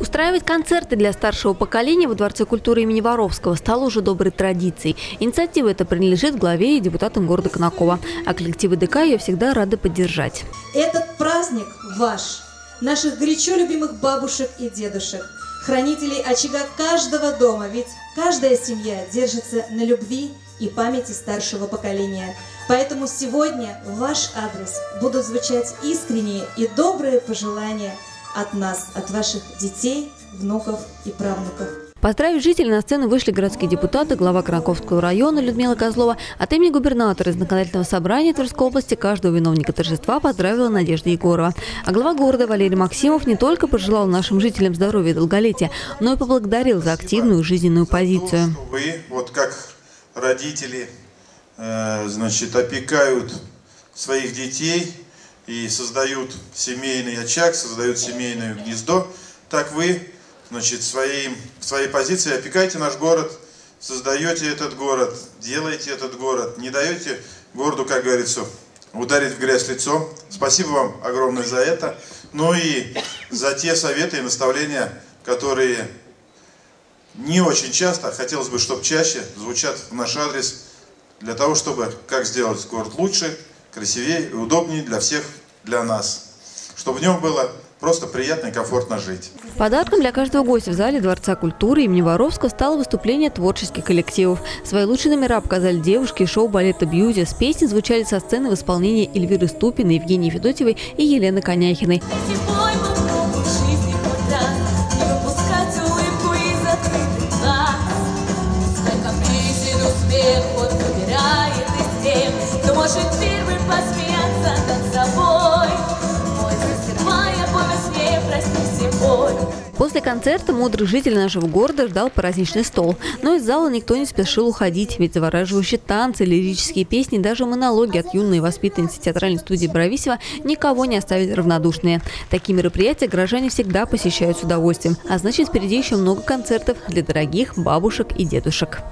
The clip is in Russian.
Устраивать концерты для старшего поколения во Дворце культуры имени Воровского стало уже доброй традицией. Инициатива эта принадлежит главе и депутатам города Конакова, а коллективы ДК ее всегда рады поддержать. Этот праздник ваш, наших горячо любимых бабушек и дедушек, хранителей очага каждого дома, ведь каждая семья держится на любви и памяти старшего поколения. Поэтому сегодня в ваш адрес будут звучать искренние и добрые пожелания – от нас, от ваших детей, внуков и правнуков. Поздравить жителей на сцену вышли городские депутаты, глава Краковского района Людмила Козлова. От имени губернатора из законодательного собрания Тверской области каждого виновника торжества поздравила Надежда Егорова. А глава города Валерий Максимов не только пожелал нашим жителям здоровья и долголетия, но и поблагодарил за активную жизненную позицию. Вы, вот как родители, э, значит, опекают своих детей, и создают семейный очаг, создают семейное гнездо, так вы, значит, своим, своей позиции опекайте наш город, создаете этот город, делаете этот город, не даете городу, как говорится, ударить в грязь лицом. Спасибо вам огромное за это. Ну и за те советы и наставления, которые не очень часто, хотелось бы, чтобы чаще звучат в наш адрес, для того, чтобы как сделать город лучше, красивее и удобнее для всех, для нас. Чтобы в нем было просто приятно и комфортно жить. Подарком для каждого гостя в зале Дворца культуры имени Воровского стало выступление творческих коллективов. Свои лучшие номера показали девушки шоу балета «Бьюзи». С песни звучали со сцены в исполнении Эльвиры Ступиной, Евгении Федотьевой и Елены Коняхиной. может первый посмеяться После концерта мудрый житель нашего города ждал праздничный стол. Но из зала никто не спешил уходить, ведь завораживающие танцы, лирические песни, даже монологи от юной воспитанницы театральной студии Брависева никого не оставили равнодушные. Такие мероприятия горожане всегда посещают с удовольствием. А значит, впереди еще много концертов для дорогих бабушек и дедушек.